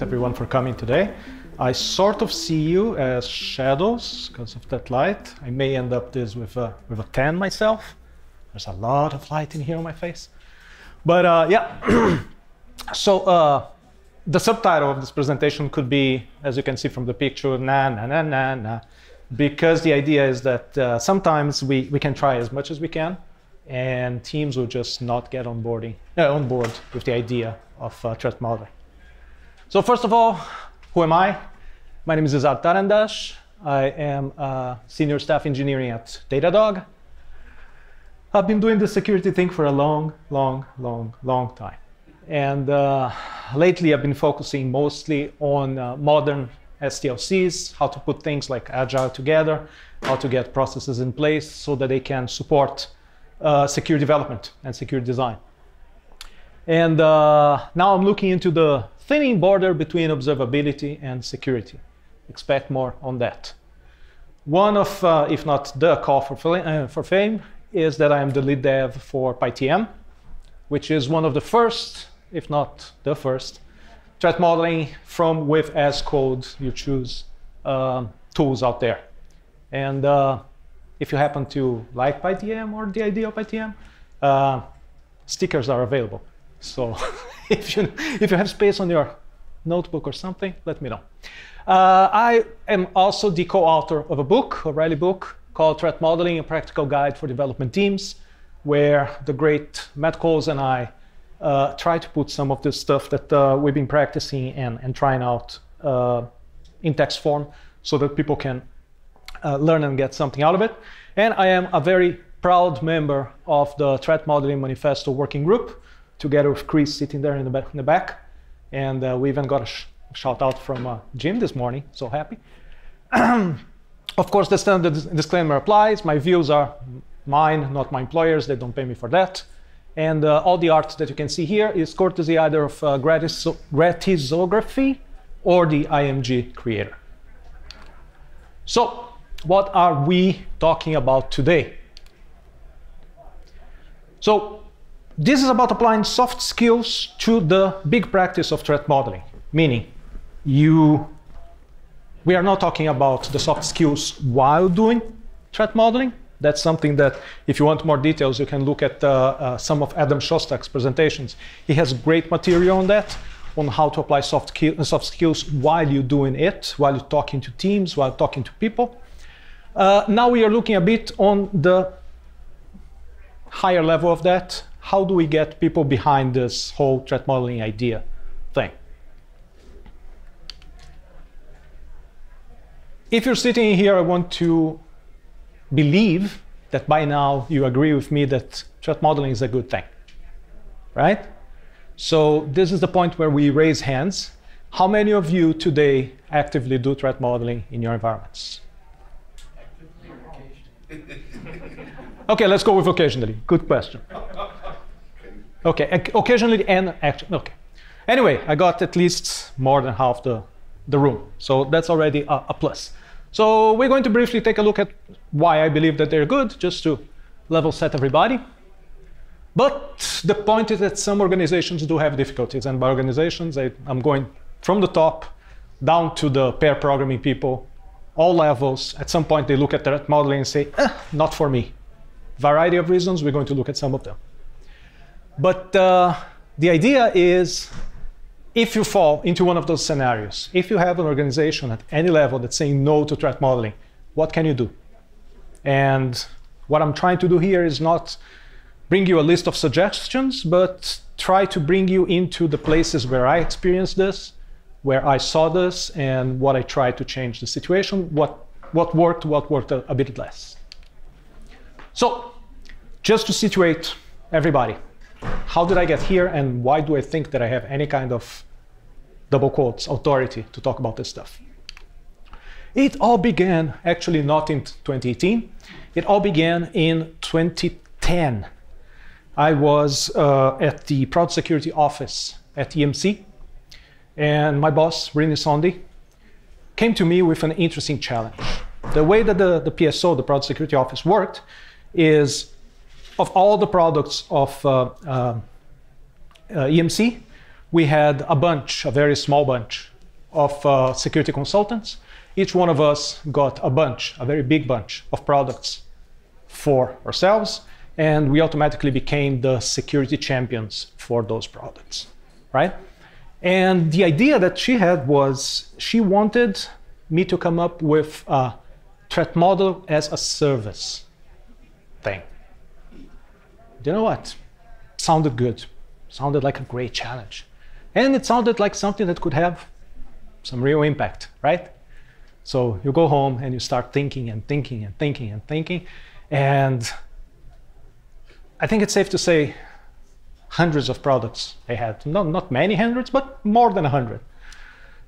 Thanks everyone for coming today. I sort of see you as shadows because of that light. I may end up this with a, with a tan myself. There's a lot of light in here on my face. But uh, yeah, so uh, the subtitle of this presentation could be, as you can see from the picture, na na na na na, because the idea is that uh, sometimes we, we can try as much as we can, and teams will just not get on boarding uh, on board with the idea of uh, threat modeling. So first of all, who am I? My name is Izar Tarandach. I am a senior staff engineering at Datadog. I've been doing the security thing for a long, long, long, long time. And uh, lately I've been focusing mostly on uh, modern SDLCs, how to put things like Agile together, how to get processes in place so that they can support uh, secure development and secure design. And uh, now I'm looking into the thinning border between observability and security. Expect more on that. One of, uh, if not the call for, uh, for fame, is that I am the lead dev for PyTM, which is one of the first, if not the first, threat modeling from with as code you choose um, tools out there. And uh, if you happen to like PyTM or the idea of PyTM, uh, stickers are available. So if you if you have space on your notebook or something, let me know. Uh, I am also the co-author of a book, O'Reilly book called Threat Modeling: A Practical Guide for Development Teams, where the great Matt Coles and I uh, try to put some of the stuff that uh, we've been practicing and, and trying out uh, in text form so that people can uh, learn and get something out of it. And I am a very proud member of the Threat Modeling Manifesto Working Group, together with Chris sitting there in the back. In the back. And uh, we even got a sh shout out from uh, Jim this morning, so happy. of course, the standard disclaimer applies. My views are mine, not my employers. They don't pay me for that. And uh, all the art that you can see here is courtesy either of uh, Gratisography or the IMG creator. So, what are we talking about today? So, this is about applying soft skills to the big practice of threat modeling, meaning you we are not talking about the soft skills while doing threat modeling. That's something that, if you want more details, you can look at uh, uh, some of Adam Shostak's presentations. He has great material on that, on how to apply soft, soft skills while you're doing it, while you're talking to teams, while talking to people. Uh, now we are looking a bit on the higher level of that, how do we get people behind this whole threat modeling idea thing? If you're sitting here, I want to believe that by now you agree with me that threat modeling is a good thing, right? So this is the point where we raise hands. How many of you today actively do threat modeling in your environments? okay, let's go with occasionally. Good question. Okay, occasionally and actually, okay. Anyway, I got at least more than half the, the room. So that's already a, a plus. So we're going to briefly take a look at why I believe that they're good, just to level set everybody. But the point is that some organizations do have difficulties. And by organizations, I, am going from the top down to the pair programming people, all levels. At some point, they look at threat modeling and say, eh, not for me. Variety of reasons, we're going to look at some of them. But uh, the idea is if you fall into one of those scenarios, if you have an organization at any level that's saying no to threat modeling, what can you do? And what I'm trying to do here is not bring you a list of suggestions, but try to bring you into the places where I experienced this, where I saw this, and what I tried to change the situation, what, what worked, what worked a, a bit less. So, just to situate everybody, how did I get here and why do I think that I have any kind of double quotes authority to talk about this stuff? It all began actually not in 2018. It all began in 2010. I was uh, at the Prod Security office at EMC, and my boss, Rini Sondi, came to me with an interesting challenge. The way that the, the PSO, the Prod Security office, worked is of all the products of uh, uh, uh EMC, we had a bunch, a very small bunch of security consultants. Each one of us got a bunch, a very big bunch of products for ourselves, and we automatically became the security champions for those products, right? And the idea that she had was she wanted me to come up with a threat model as a service. You know what? Sounded good. Sounded like a great challenge. And it sounded like something that could have some real impact, right? So you go home and you start thinking and thinking and thinking and thinking. And I think it's safe to say hundreds of products I had. Not, not many hundreds, but more than a hundred.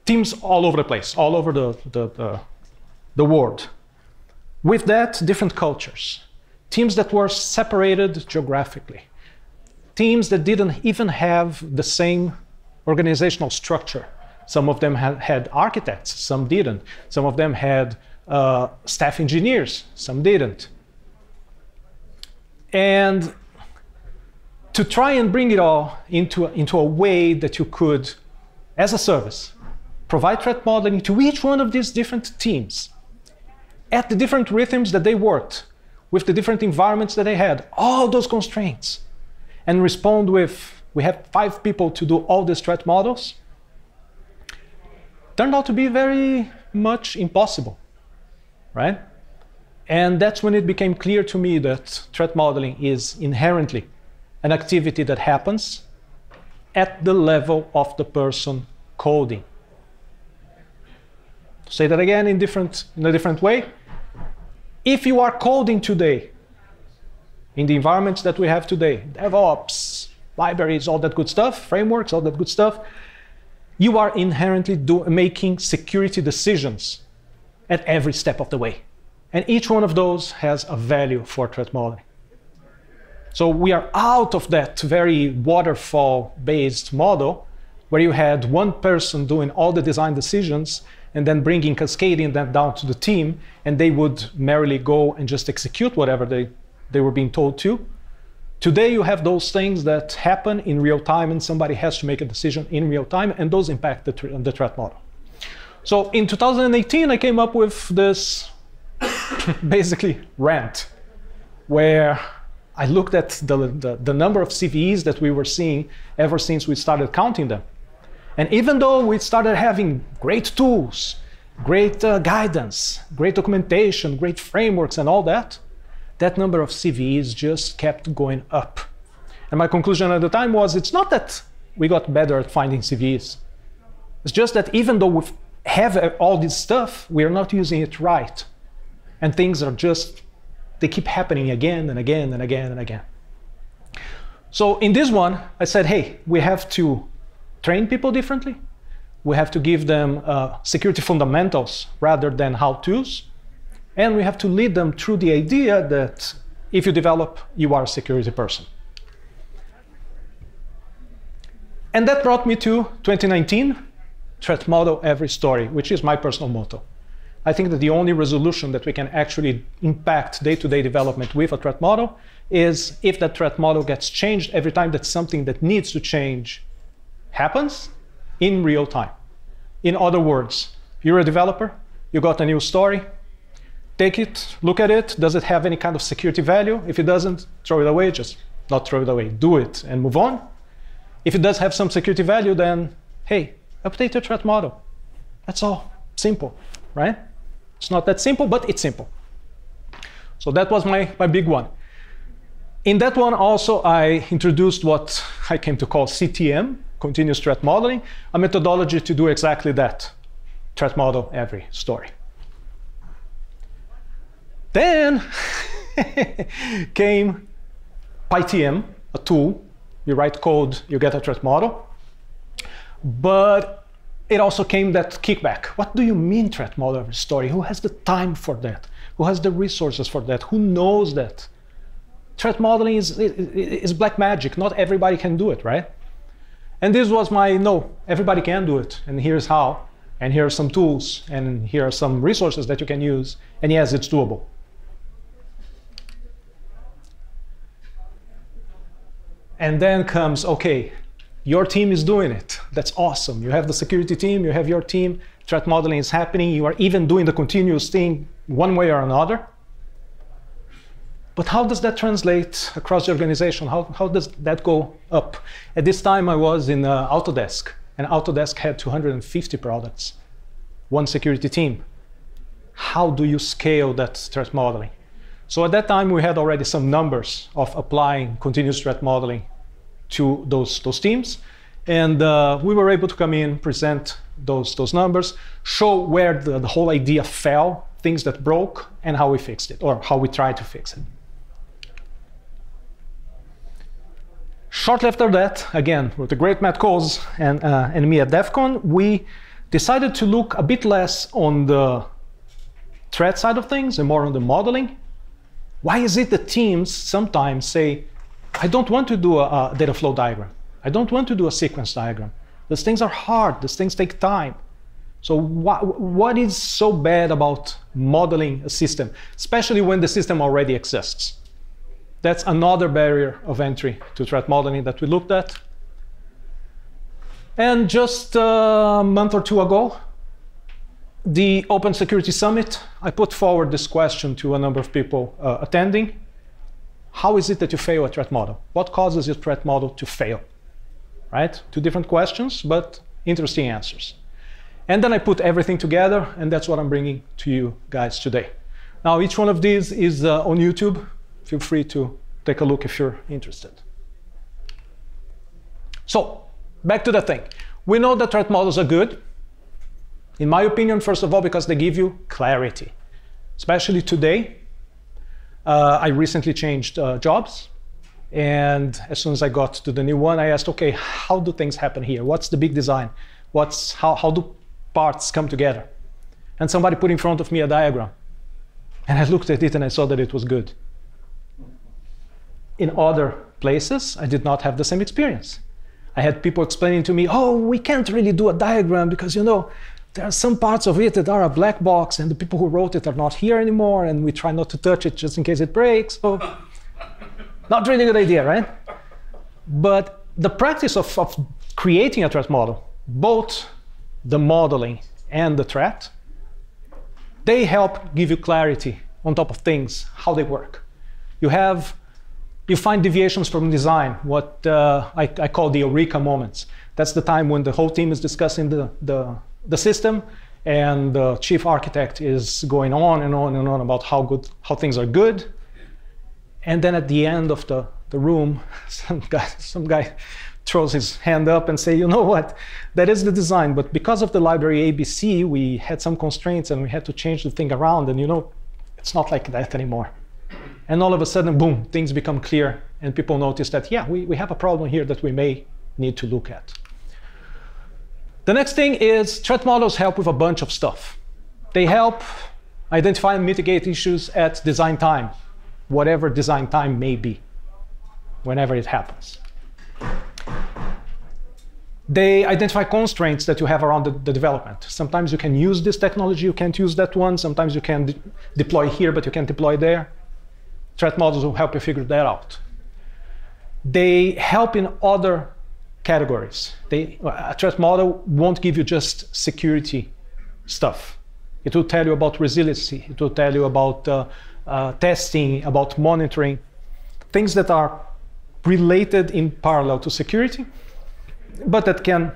Teams all over the place, all over the, the, the, the world. With that, different cultures. Teams that were separated geographically. Teams that didn't even have the same organizational structure. Some of them had, architects, some didn't. Some of them had uh, staff engineers, some didn't. And to try and bring it all into, into a way that you could, as a service, provide threat modeling to each one of these different teams at the different rhythms that they worked, with the different environments that they had, all those constraints, and respond with we have five people to do all these threat models, turned out to be very much impossible, right? And that's when it became clear to me that threat modeling is inherently an activity that happens at the level of the person coding. Say that again in, different, in a different way. If you are coding today, in the environments that we have today, DevOps, libraries, all that good stuff, frameworks, all that good stuff, you are inherently do, making security decisions at every step of the way. And each one of those has a value for threat modeling. So we are out of that very waterfall based model where you had one person doing all the design decisions and then bringing cascading that down to the team and they would merrily go and just execute whatever they, they were being told to. Today you have those things that happen in real time and somebody has to make a decision in real time and those impact the, the threat model. So in 2018 I came up with this basically rant where I looked at the, the, the, number of CVEs that we were seeing ever since we started counting them. And even though we started having great tools, great uh, guidance, great documentation, great frameworks, and all that, that number of CVEs just kept going up. And my conclusion at the time was it's not that we got better at finding CVEs. It's just that even though we have all this stuff, we are not using it right. And things are just they keep happening again and again and again and again. So in this one, I said, hey, we have to train people differently. We have to give them uh, security fundamentals rather than how-tos. And we have to lead them through the idea that if you develop, you are a security person. And that brought me to 2019, threat model every story, which is my personal motto. I think that the only resolution that we can actually impact day-to-day development with a threat model is if that threat model gets changed every time that something that needs to change happens in real time. In other words, you're a developer, you got a new story, take it, look at it, does it have any kind of security value? If it doesn't, throw it away, just not throw it away, do it and move on. If it does have some security value, then hey, update your threat model. That's all, simple, right? It's not that simple, but it's simple. So that was my, my big one. In that one also, I introduced what I came to call CTM, Continuous Threat Modeling, a methodology to do exactly that, threat model every story. Then came PyTM, a tool. You write code, you get a threat model. But it also came that kickback. What do you mean threat model every story? Who has the time for that? Who has the resources for that? Who knows that? Threat modeling is, is black magic. Not everybody can do it, right? And this was my no, everybody can do it. And here's how. And here are some tools. And here are some resources that you can use. And yes, it's doable. And then comes, okay, Your team is doing it. That's awesome. You have the security team, you have your team, threat modeling is happening, you are even doing the continuous thing one way or another. But how does that translate across the organization? How, how does that go up? At this time, I was in uh, Autodesk, and Autodesk had 250 products, one security team. How do you scale that threat modeling? So at that time, we had already some numbers of applying continuous threat modeling to those, those teams. And uh, we were able to come in, present those, those numbers, show where the, the whole idea fell, things that broke, and how we fixed it, or how we tried to fix it. Shortly after that, again, with the great Matt Coles and, uh, and me at DEF CON, we decided to look a bit less on the threat side of things and more on the modeling. Why is it that teams sometimes say, I don't want to do a, a data flow diagram. I don't want to do a sequence diagram. These things are hard. These things take time. So what is so bad about modeling a system, especially when the system already exists? That's another barrier of entry to threat modeling that we looked at. And just a month or two ago, the Open Security Summit, I put forward this question to a number of people uh, attending. How is it that you fail a threat model? What causes your threat model to fail? Right? Two different questions, but interesting answers. And then I put everything together, and that's what I'm bringing to you guys today. Now, each one of these is uh, on YouTube. Feel free to take a look if you're interested. So, back to the thing. We know that threat models are good. In my opinion, first of all, because they give you clarity. Especially today, uh, I recently changed uh, jobs. And as soon as I got to the new one, I asked, okay, how do things happen here? What's the big design? What's, how, how do parts come together? And somebody put in front of me a diagram. And I looked at it and I saw that it was good. In other places, I did not have the same experience. I had people explaining to me, oh, we can't really do a diagram because, you know, there are some parts of it that are a black box and the people who wrote it are not here anymore and we try not to touch it just in case it breaks. So not really a good idea, right? But the practice of, of creating a threat model, both the modeling and the threat, they help give you clarity on top of things, how they work. You have, you find deviations from design, what uh, I, I call the eureka moments. That's the time when the whole team is discussing the, the the system and the chief architect is going on and on and on about how good how things are good. And then at the end of the, the room some guy some guy throws his hand up and say you know what? That is the design but because of the library abc we had some constraints and we had to change the thing around and you know it's not like that anymore and all of a sudden boom things become clear and people notice that yeah we, we have a problem here that we may need to look at the next thing is threat models help with a bunch of stuff. They help identify and mitigate issues at design time, whatever design time may be, whenever it happens. They identify constraints that you have around the, the development. Sometimes you can use this technology, you can't use that one. Sometimes you can de deploy here, but you can't deploy there. Threat models will help you figure that out. They help in other categories. They, a threat model won't give you just security stuff. It will tell you about resiliency. It will tell you about uh, uh, testing, about monitoring, things that are related in parallel to security, but that can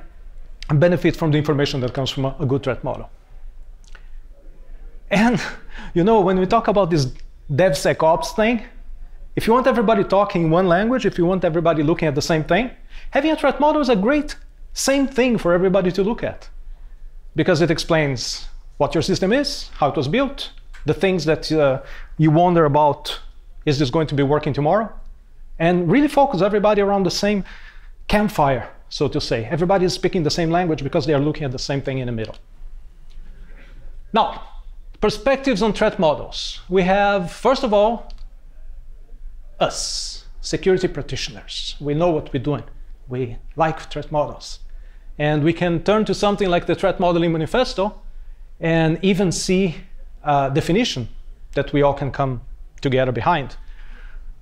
benefit from the information that comes from a, a good threat model. And you know, when we talk about this DevSecOps thing, if you want everybody talking in one language, if you want everybody looking at the same thing, having a threat model is a great same thing for everybody to look at because it explains what your system is, how it was built, the things that uh, you wonder about, is this going to be working tomorrow? And really focus everybody around the same campfire, so to say. Everybody is speaking the same language because they are looking at the same thing in the middle. Now, perspectives on threat models. We have, first of all, us, security practitioners. We know what we're doing. We like threat models. And we can turn to something like the Threat Modeling Manifesto and even see a definition that we all can come together behind.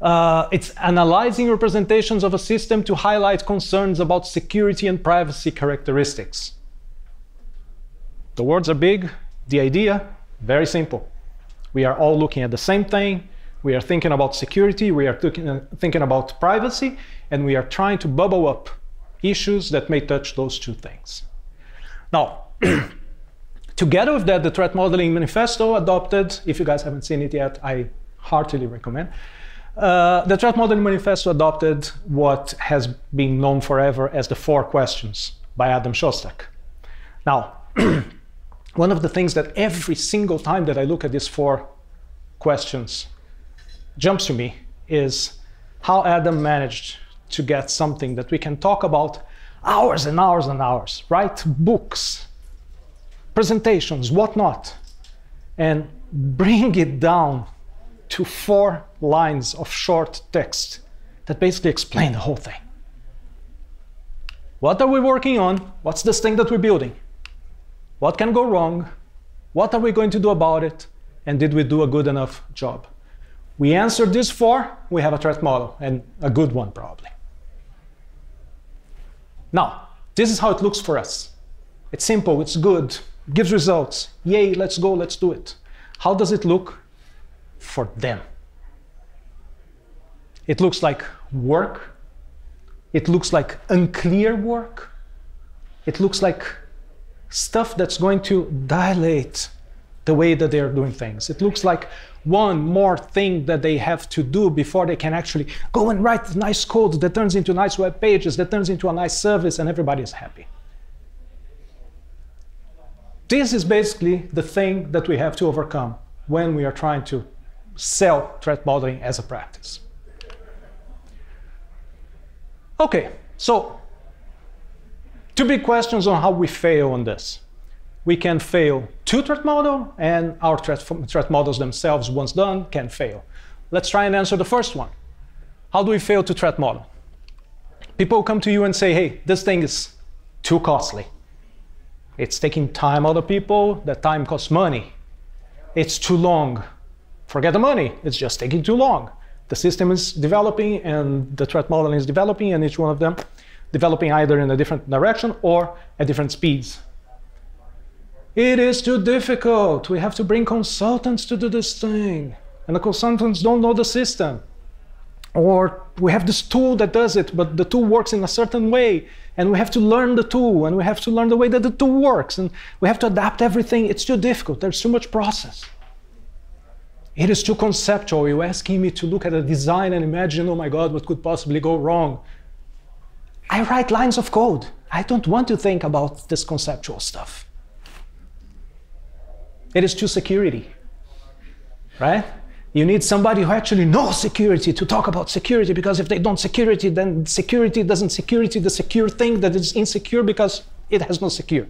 Uh, it's analyzing representations of a system to highlight concerns about security and privacy characteristics. The words are big, the idea, very simple. We are all looking at the same thing, we are thinking about security, we are thinking about privacy, and we are trying to bubble up issues that may touch those two things. Now, together with that, the threat modeling manifesto adopted, if you guys haven't seen it yet, I heartily recommend. Uh, the threat modeling manifesto adopted what has been known forever as the four questions by Adam Shostak. Now, one of the things that every single time that I look at these four questions jumps to me is how Adam managed to get something that we can talk about hours and hours and hours, write Books, presentations, whatnot, and bring it down to four lines of short text that basically explain the whole thing. What are we working on? What's this thing that we're building? What can go wrong? What are we going to do about it? And did we do a good enough job? We answered this four, we have a threat model, and a good one probably. Now, this is how it looks for us. It's simple, it's good, gives results. Yay, let's go, let's do it. How does it look for them? It looks like work. It looks like unclear work. It looks like stuff that's going to dilate the way that they're doing things. It looks like one more thing that they have to do before they can actually go and write nice code that turns into nice web pages, that turns into a nice service, and everybody is happy. This is basically the thing that we have to overcome when we are trying to sell threat modeling as a practice. Okay, so two big questions on how we fail on this we can fail to threat model, and our threat, threat models themselves, once done, can fail. Let's try and answer the first one. How do we fail to threat model? People come to you and say, hey, this thing is too costly. It's taking time out of people, that time costs money. It's too long. Forget the money, it's just taking too long. The system is developing and the threat modeling is developing, and each one of them developing either in a different direction or at different speeds. It is too difficult. We have to bring consultants to do this thing. And the consultants don't know the system. Or we have this tool that does it, but the tool works in a certain way. And we have to learn the tool, and we have to learn the way that the tool works. And we have to adapt everything. It's too difficult. There's too much process. It is too conceptual. You're asking me to look at a design and imagine, oh my God, what could possibly go wrong? I write lines of code. I don't want to think about this conceptual stuff. It is to security, right? You need somebody who actually knows security to talk about security because if they don't security, then security doesn't security the secure thing that is insecure because it has no secure,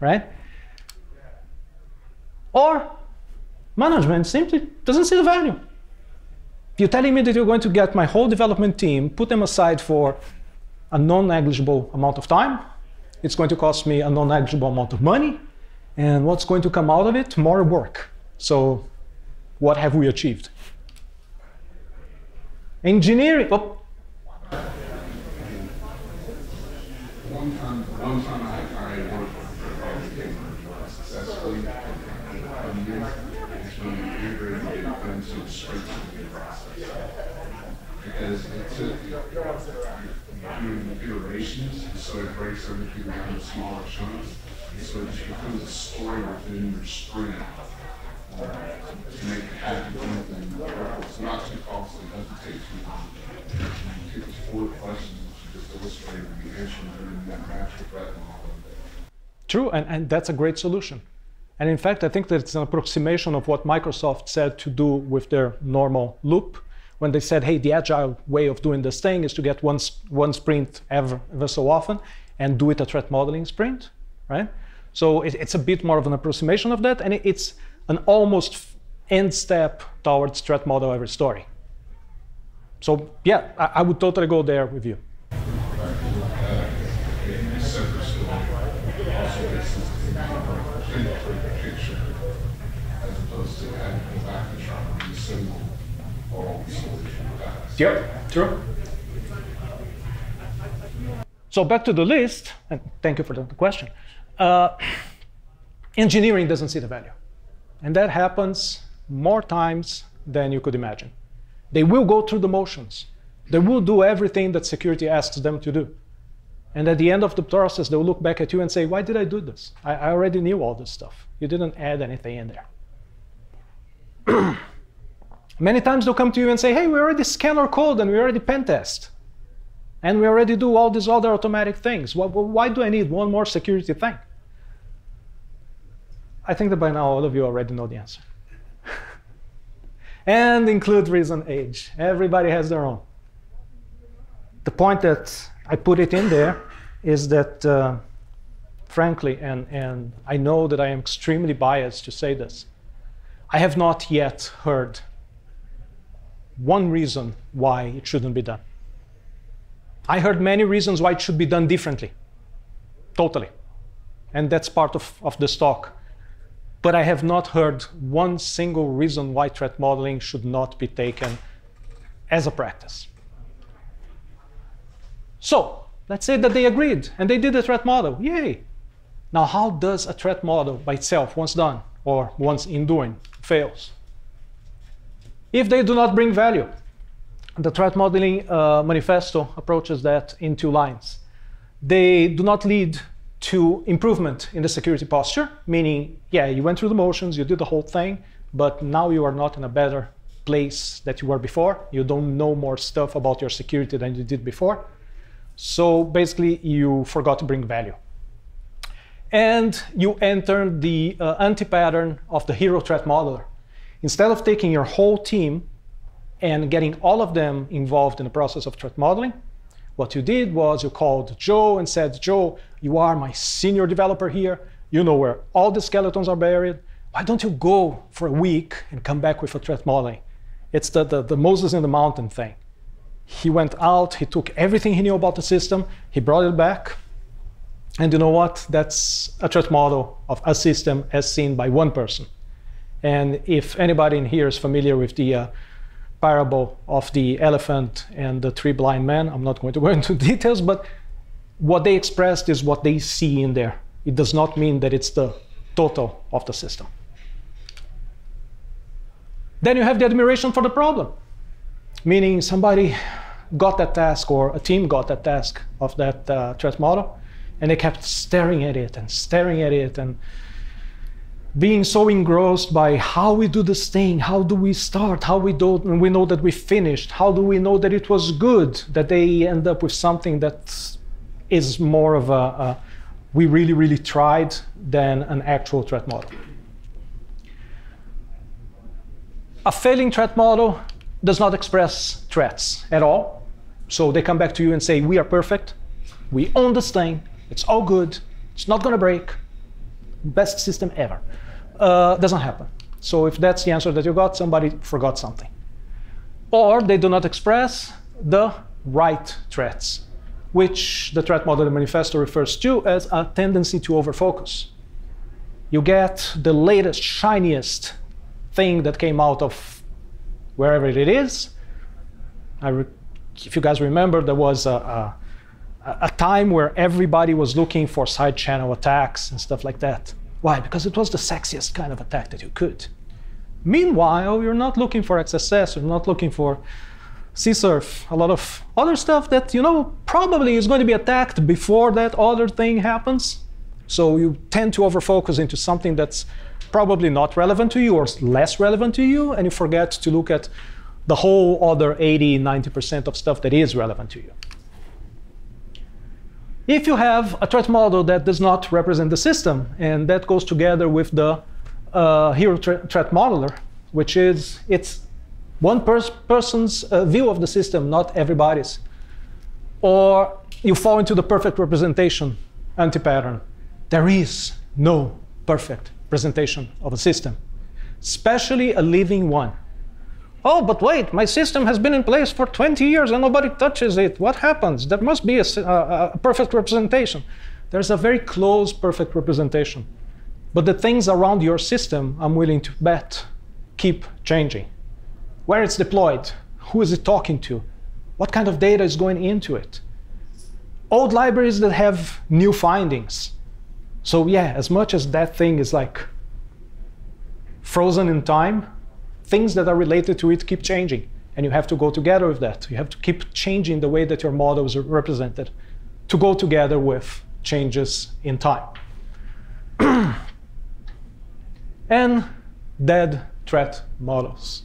right? Or management simply doesn't see the value. You're telling me that you're going to get my whole development team, put them aside for a non-negligible amount of time. It's going to cost me a non-negligible amount of money. And what's going to come out of it? More work. So what have we achieved? Engineering. Oh. One time, one time doing so it breaks everything down into smaller chunks. So it just becomes a story within your sprint uh, to make it happen anything. It's not too costly, it doesn't take too long. You take four questions, you just illustrate the answer, and then match with that model. True, and, and that's a great solution. And in fact, I think that it's an approximation of what Microsoft said to do with their normal loop when they said, hey, the agile way of doing this thing is to get one, one sprint ever, ever so often and do it a threat modeling sprint, right? So it, it's a bit more of an approximation of that, and it, it's an almost end step towards threat model every story. So yeah, I, I would totally go there with you. all the solution paths. Yep, true. So back to the list, and thank you for the question. Uh, engineering doesn't see the value. And that happens more times than you could imagine. They will go through the motions. They will do everything that security asks them to do. And at the end of the process, they'll look back at you and say, Why did I do this? I, I already knew all this stuff. You didn't add anything in there. Many times they'll come to you and say, Hey, we already scan our code and we already pen test. And we already do all these other automatic things. Why, do I need one more security thing? I think that by now all of you already know the answer. and include reason age. Everybody has their own. The point that I put it in there is that, uh, frankly, and, and I know that I am extremely biased to say this, I have not yet heard one reason why it shouldn't be done. I heard many reasons why it should be done differently. Totally. And that's part of, of this talk. But I have not heard one single reason why threat modeling should not be taken as a practice. So let's say that they agreed and they did a threat model. Yay! Now, how does a threat model by itself, once done or once in doing, fails? If they do not bring value, the threat modeling uh, manifesto approaches that in two lines. They do not lead to improvement in the security posture, meaning, yeah, you went through the motions, you did the whole thing, but now you are not in a better place that you were before. You don't know more stuff about your security than you did before. So basically, you forgot to bring value. And you entered the uh, anti-pattern of the hero threat modeler. Instead of taking your whole team and getting all of them involved in the process of threat modeling. What you did was you called Joe and said, Joe, you are my senior developer here. You know where all the skeletons are buried. Why don't you go for a week and come back with a threat modeling? It's the, the, the Moses in the mountain thing. He went out, he took everything he knew about the system, he brought it back. And you know what? That's a threat model of a system as seen by one person. And if anybody in here is familiar with the uh, parable of the elephant and the three blind men. I'm not going to go into details, but what they expressed is what they see in there. It does not mean that it's the total of the system. Then you have the admiration for the problem, meaning somebody got that task or a team got that task of that uh, threat model, and they kept staring at it and staring at it and being so engrossed by how we do this thing, how do we start, how we do we know that we finished, how do we know that it was good, that they end up with something that is more of a, a we really, really tried than an actual threat model. A failing threat model does not express threats at all. So they come back to you and say, we are perfect, we own this thing, it's all good, it's not gonna break, best system ever uh, doesn't happen. So if that's the answer that you got, somebody forgot something. Or they do not express the right threats, which the threat model manifesto refers to as a tendency to overfocus. You get the latest, shiniest thing that came out of wherever it is. if you guys remember, there was a, a, a time where everybody was looking for side channel attacks and stuff like that. Why? Because it was the sexiest kind of attack that you could. Meanwhile, you're not looking for XSS, you're not looking for CSRF, a lot of other stuff that, you know, probably is going to be attacked before that other thing happens. So you tend to overfocus into something that's probably not relevant to you or less relevant to you, and you forget to look at the whole other 80, 90% of stuff that is relevant to you. If you have a threat model that does not represent the system, and that goes together with the uh, hero threat modeler, which is it's one pers person's uh, view of the system, not everybody's, or you fall into the perfect representation anti-pattern. There is no perfect presentation of a system, especially a living one. Oh, but wait, my system has been in place for 20 years and nobody touches it. What happens? There must be a, a, uh, uh, a perfect representation. There's a very close perfect representation. But the things around your system, I'm willing to bet, keep changing. where it's deployed, who is it talking to, what kind of data is going into it. Old libraries that have new findings. So yeah, as much as that thing is like frozen in time, things that are related to it keep changing. And you have to go together with that. You have to keep changing the way that your model is represented to go together with changes in time. and dead threat models.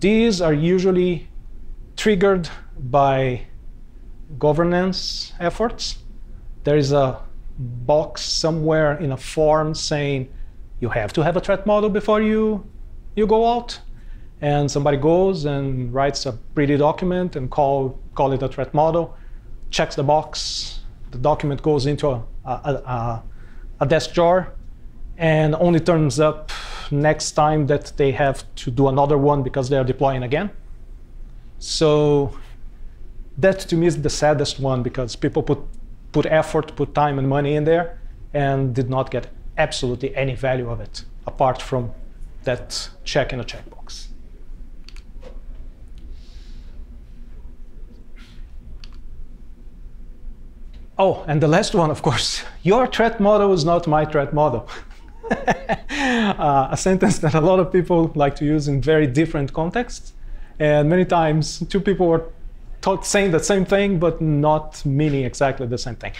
These are usually triggered by governance efforts. There is a box somewhere in a form saying you have to have a threat model before you, you go out. And somebody goes and writes a pretty document and call, call it a threat model, checks the box. The document goes into a, a, a, a desk drawer and only turns up next time that they have to do another one because they are deploying again. So that to me is the saddest one because people put, put effort, put time and money in there and did not get absolutely any value of it apart from that check in a checkbox. Oh, and the last one, of course, your threat model is not my threat model. uh, a sentence that a lot of people like to use in very different contexts. And many times, two people are taught saying the same thing, but not meaning exactly the same thing.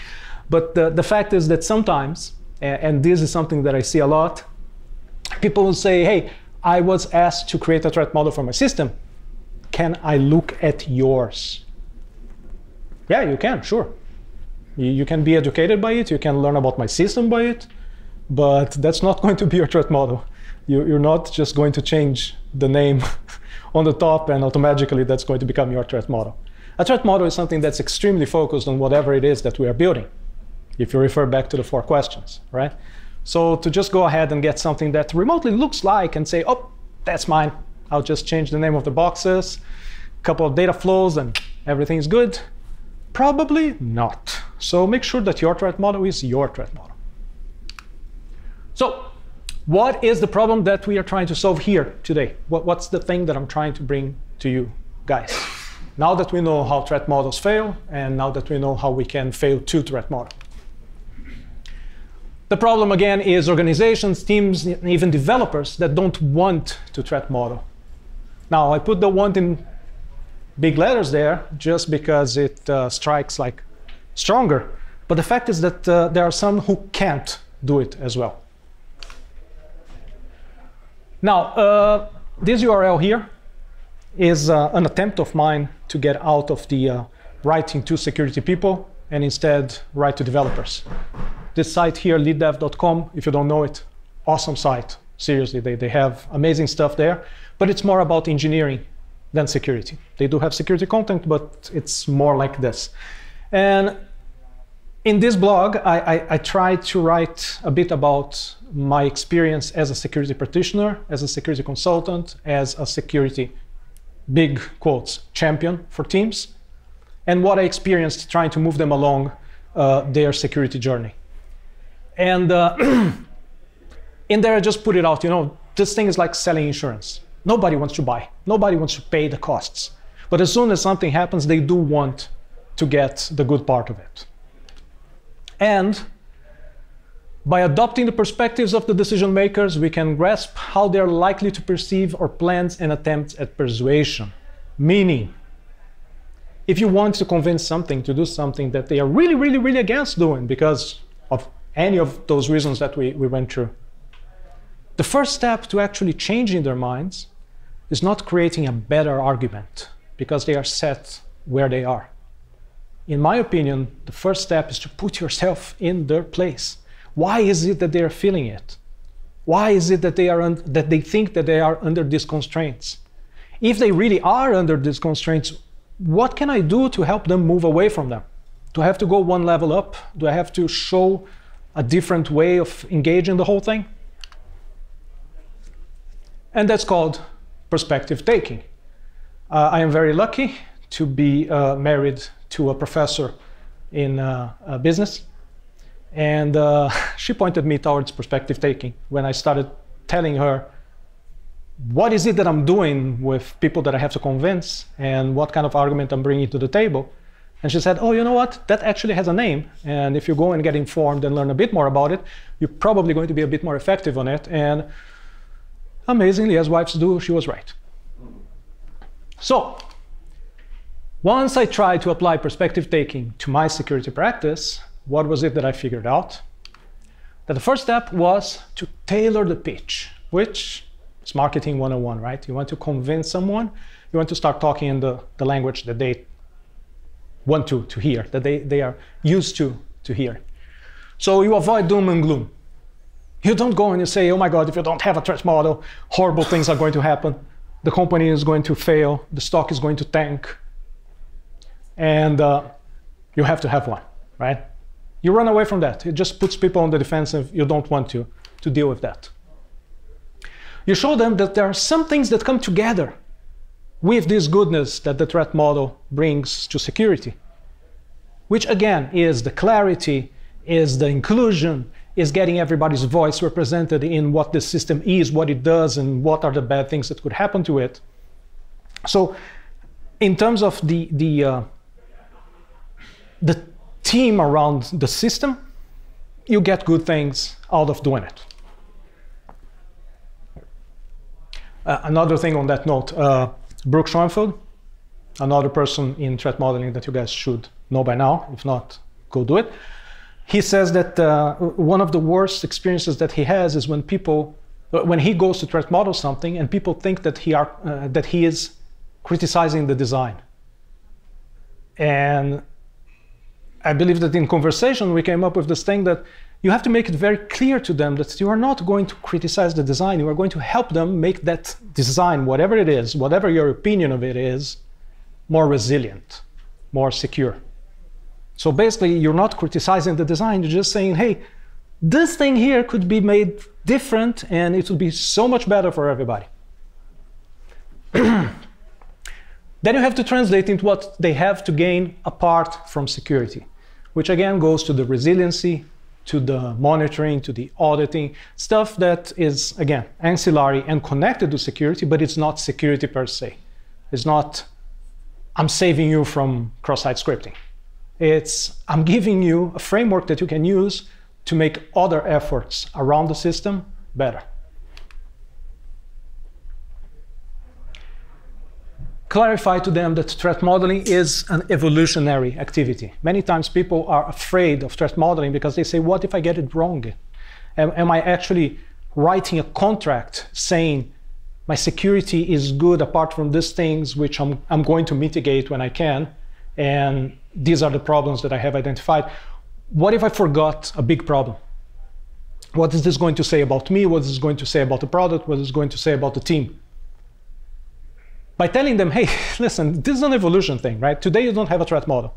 But the, the fact is that sometimes, and this is something that I see a lot, people will say, hey, I was asked to create a threat model for my system. Can I look at yours? Yeah, you can, sure. You, you can be educated by it, you can learn about my system by it, but that's not going to be your threat model. You, you're not just going to change the name on the top and automatically that's going to become your threat model. A threat model is something that's extremely focused on whatever it is that we are building, if you refer back to the four questions, right? So to just go ahead and get something that remotely looks like and say, oh, that's mine. I'll just change the name of the boxes, a couple of data flows, and everything's good. Probably not. So make sure that your threat model is your threat model. So what is the problem that we are trying to solve here today? What, what's the thing that I'm trying to bring to you guys? Now that we know how threat models fail, and now that we know how we can fail to threat model. The problem again is organizations, teams, even developers that don't want to threat model. Now I put the want in big letters there just because it uh, strikes like stronger. But the fact is that uh, there are some who can't do it as well. Now, uh, this URL here is uh, an attempt of mine to get out of the uh, writing to security people and instead write to developers. This site here, leaddev.com, if you don't know it, awesome site. Seriously, they, they have amazing stuff there, but it's more about engineering than security. They do have security content, but it's more like this. And in this blog, I, I, I try to write a bit about my experience as a security practitioner, as a security consultant, as a security, big quotes, champion for teams, and what I experienced trying to move them along uh, their security journey. And uh, in there, I just put it out, you know, this thing is like selling insurance. Nobody wants to buy, nobody wants to pay the costs. But as soon as something happens, they do want to get the good part of it. And by adopting the perspectives of the decision makers, we can grasp how they are likely to perceive our plans and attempts at persuasion. Meaning, if you want to convince something to do something that they are really, really, really against doing because of any of those reasons that we, we went through, the first step to actually changing their minds is not creating a better argument because they are set where they are. In my opinion, the first step is to put yourself in their place why is it that they are feeling it? Why is it that they, are that they think that they are under these constraints? If they really are under these constraints, what can I do to help them move away from them? Do I have to go one level up? Do I have to show a different way of engaging the whole thing? And that's called perspective taking. Uh, I am very lucky to be uh, married to a professor in uh, uh business and uh, she pointed me towards perspective taking when I started telling her what is it that I'm doing with people that I have to convince and what kind of argument I'm bringing to the table. And she said, Oh, you know what? That actually has a name. And if you go and get informed and learn a bit more about it, you're probably going to be a bit more effective on it. And amazingly, as wives do, she was right. So, once I tried to apply perspective taking to my security practice, what was it that I figured out? That the first step was to tailor the pitch, which is marketing 101, right? You want to convince someone, you want to start talking in the, the language that they want to, to hear, that they, they are used to, to hear. So you avoid doom and gloom. You don't go and you say, oh my God, if you don't have a threat model, horrible things are going to happen. The company is going to fail, the stock is going to tank, and uh, you have to have one, right? You run away from that. It just puts people on the defensive. You don't want to, to deal with that. You show them that there are some things that come together with this goodness that the threat model brings to security, which again is the clarity, is the inclusion, is getting everybody's voice represented in what the system is, what it does, and what are the bad things that could happen to it. So, in terms of the the uh, the team around the system, you get good things out of doing it. Uh, another thing on that note, uh, Brook Schoenfield, another person in threat modeling that you guys should know by now. If not, go do it. He says that uh, one of the worst experiences that he has is when people, uh, when he goes to threat model something and people think that he are uh, that he is criticizing the design. And I believe that in conversation we came up with this thing that you have to make it very clear to them that you are not going to criticize the design. You are going to help them make that design, whatever it is, whatever your opinion of it is, more resilient, more secure. So basically, you're not criticizing the design. You're just saying, hey, this thing here could be made different and it would be so much better for everybody. then you have to translate into what they have to gain apart from security, which again goes to the resiliency, to the monitoring, to the auditing, stuff that is, again, ancillary and connected to security, but it's not security per se. It's not, I'm saving you from cross-site scripting. It's, I'm giving you a framework that you can use to make other efforts around the system better. Clarify to them that threat modeling is an evolutionary activity. Many times people are afraid of threat modeling because they say, What if I get it wrong? Am, am I actually writing a contract saying my security is good apart from these things which I'm, I'm going to mitigate when I can? And these are the problems that I have identified. What if I forgot a big problem? What is this going to say about me? What is this going to say about the product? What is it going to say about the team? By telling them, hey, listen, this is an evolution thing, right? Today you don't have a threat model.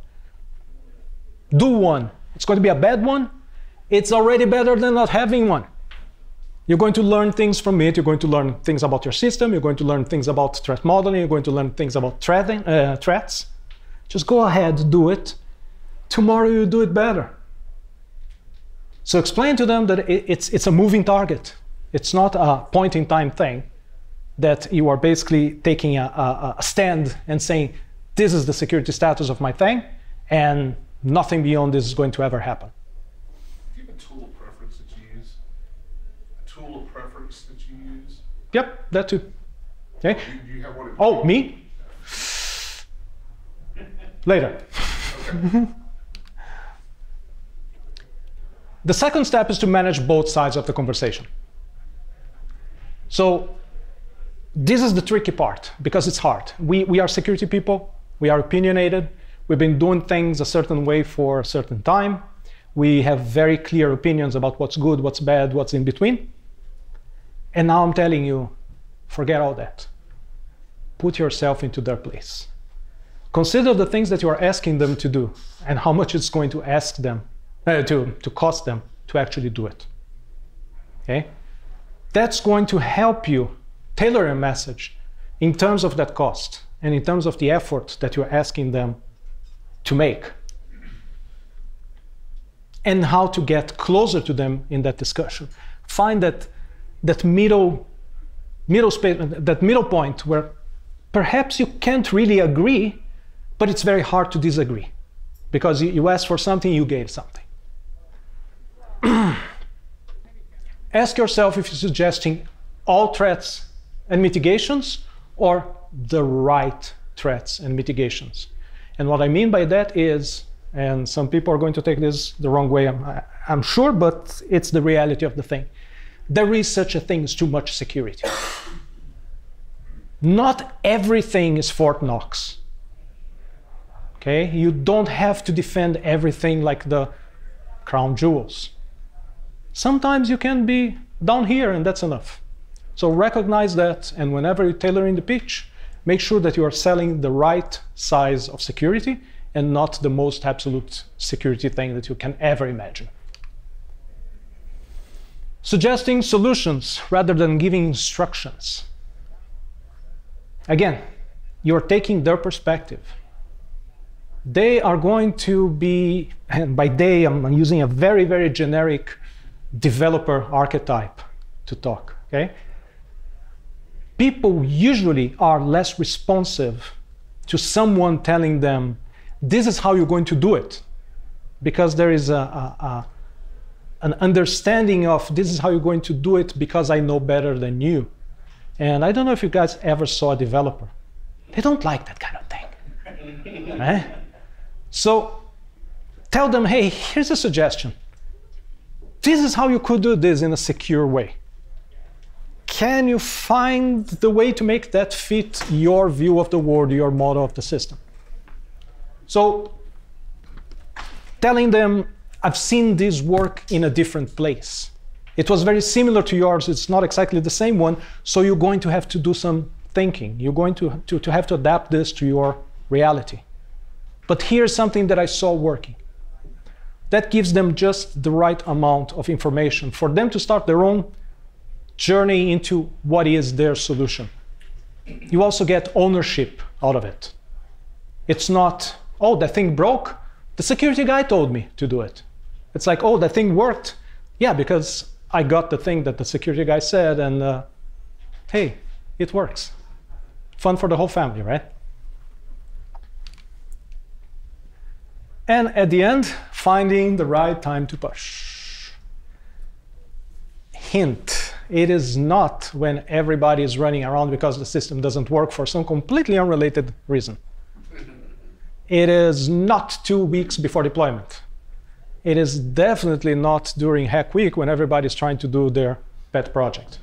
Do one. It's going to be a bad one. It's already better than not having one. You're going to learn things from it. You're going to learn things about your system. You're going to learn things about threat modeling. You're going to learn things about uh, threats. Just go ahead, do it. Tomorrow you do it better. So explain to them that it's, it's a moving target. It's not a point in time thing that you are basically taking a, a, a, stand and saying, this is the security status of my thing, and nothing beyond this is going to ever happen. Do you have a tool of preference that you use? A tool of preference that you use? Yep, that too. Okay. Do you have one? Oh, me? Later. Okay. the second step is to manage both sides of the conversation. So this is the tricky part because it's hard. We, we are security people, we are opinionated, we've been doing things a certain way for a certain time. We have very clear opinions about what's good, what's bad, what's in between. And now I'm telling you, forget all that. Put yourself into their place. Consider the things that you are asking them to do and how much it's going to ask them, uh, to, to cost them to actually do it. Okay? That's going to help you tailor a message in terms of that cost and in terms of the effort that you're asking them to make and how to get closer to them in that discussion find that that middle middle space, that middle point where perhaps you can't really agree, but it's very hard to disagree because you, you asked for something, you gave something. Ask yourself if you're suggesting all threats and mitigations or the right threats and mitigations. And what I mean by that is, and some people are going to take this the wrong way, I'm, I'm sure, but it's the reality of the thing. There is such a thing as too much security. Not everything is Fort Knox. Okay? You don't have to defend everything like the crown jewels. Sometimes you can be down here and that's enough. So recognize that, and whenever you're tailoring the pitch, make sure that you are selling the right size of security and not the most absolute security thing that you can ever imagine. Suggesting solutions rather than giving instructions. Again, you're taking their perspective. They are going to be, and by they, I'm using a very, very generic developer archetype to talk, okay? People usually are less responsive to someone telling them, this is how you're going to do it, because there is a, a, a an understanding of this is how you're going to do it because I know better than you. And I don't know if you guys ever saw a developer. They don't like that kind of thing. So tell them, hey, here's a suggestion. This is how you could do this in a secure way. Can you find the way to make that fit your view of the world, your model of the system? So telling them, I've seen this work in a different place. It was very similar to yours. It's not exactly the same one. So you're going to have to do some thinking. You're going to, to, to have to adapt this to your reality. But here's something that I saw working that gives them just the right amount of information for them to start their own journey into what is their solution. You also get ownership out of it. It's not, oh, that thing broke. The security guy told me to do it. It's like, oh, that thing worked. Yeah, because I got the thing that the security guy said, and uh, hey, it works. Fun for the whole family, right? And at the end, finding the right time to push. Hint, it is not when everybody is running around because the system doesn't work for some completely unrelated reason. It is not two weeks before deployment. It is definitely not during Hack Week when everybody is trying to do their pet project.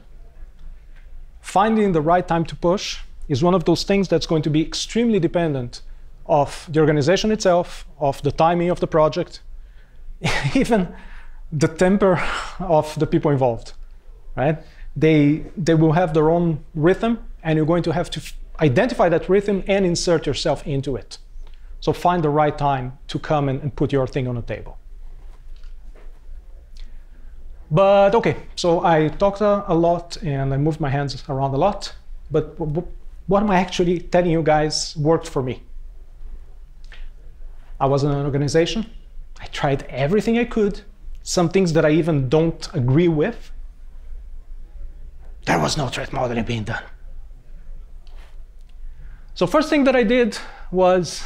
Finding the right time to push is one of those things that's going to be extremely dependent of the organization itself, of the timing of the project, even the temper of the people involved, right? They, they will have their own rhythm, and you're going to have to identify that rhythm and insert yourself into it. So find the right time to come and, and put your thing on the table. But okay, so I talked a, a lot and I moved my hands around a lot. But what am I actually telling you guys worked for me? I was in an organization. I tried everything I could, some things that I even don't agree with. There was no threat modeling being done. So first thing that I did was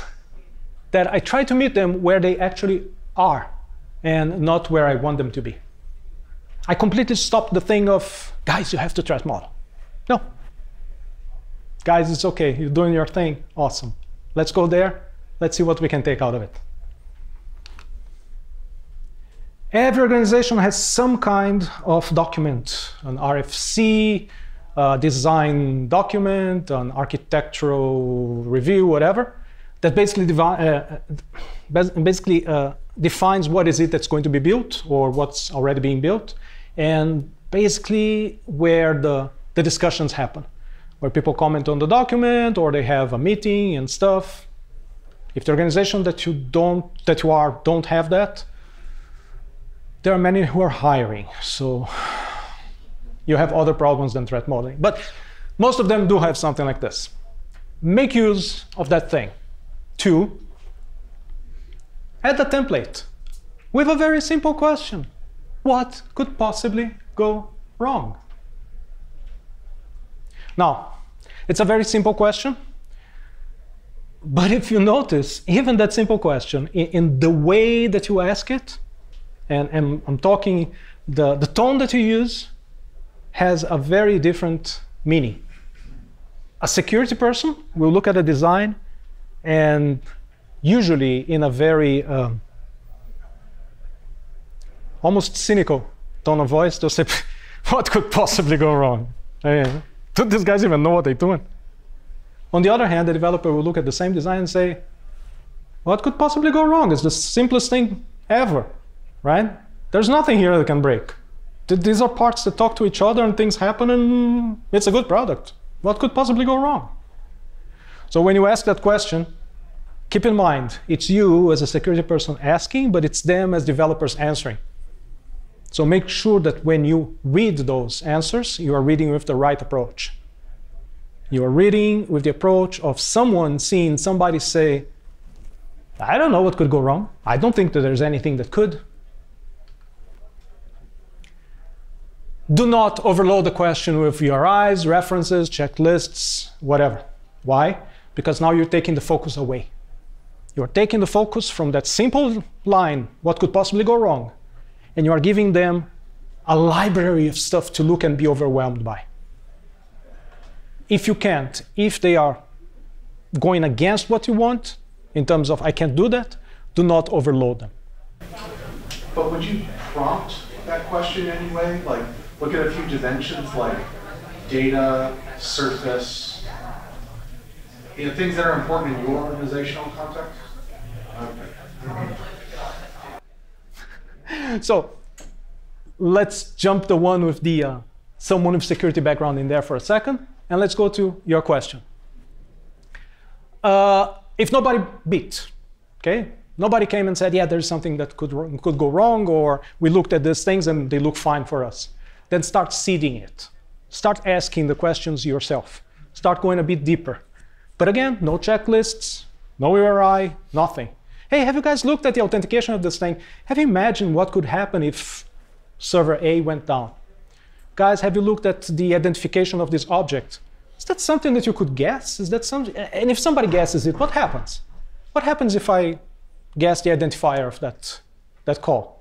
that I tried to meet them where they actually are and not where I want them to be. I completely stopped the thing of, guys, you have to threat model. No. Guys, it's okay. You're doing your thing. Awesome. Let's go there. Let's see what we can take out of it. Every organization has some kind of document, an RFC, a design document, an architectural review, whatever, that basically, uh, basically uh, defines what is it that's going to be built or what's already being built, and basically where the, the discussions happen, where people comment on the document or they have a meeting and stuff. If the organization that you don't that you are don't have that, there are many who are hiring. So you have other problems than threat modeling. But most of them do have something like this. Make use of that thing. Two, add a template with a very simple question. What could possibly go wrong? Now, it's a very simple question. But if you notice, even that simple question, in, in the way that you ask it, and, and I'm talking the, the tone that you use, has a very different meaning. A security person will look at a design and usually in a very um, almost cynical tone of voice, they'll say, What could possibly go wrong? I mean, do these guys even know what they're doing? On the other hand, the developer will look at the same design and say, What could possibly go wrong? It's the simplest thing ever, right? There's nothing here that can break. These are parts that talk to each other and things happen, and it's a good product. What could possibly go wrong? So when you ask that question, keep in mind it's you as a security person asking, but it's them as developers answering. So make sure that when you read those answers, you are reading with the right approach. You are reading with the approach of someone seeing somebody say, I don't know what could go wrong. I don't think that there's anything that could. Do not overload the question with URIs, references, checklists, whatever. Why? Because now you're taking the focus away. You're taking the focus from that simple line, what could possibly go wrong, and you are giving them a library of stuff to look and be overwhelmed by. If you can't, if they are going against what you want, in terms of I can't do that, do not overload them. But would you prompt that question anyway? Like, look at a few dimensions like data, surface, you know, things that are important in your organizational context? Okay. so let's jump the one with the uh, someone with security background in there for a second, and let's go to your question. Uh, if nobody beat, okay, nobody came and said, yeah, there's something that could could go wrong, or we looked at these things and they look fine for us, then start seeding it. Start asking the questions yourself. Start going a bit deeper. But again, no checklists, no URI, nothing hey, have you guys looked at the authentication of this thing? Have you imagined what could happen if server A went down? Guys, have you looked at the identification of this object? Is that something that you could guess? Is that something? And if somebody guesses it, what happens? What happens if I guess the identifier of that, that call?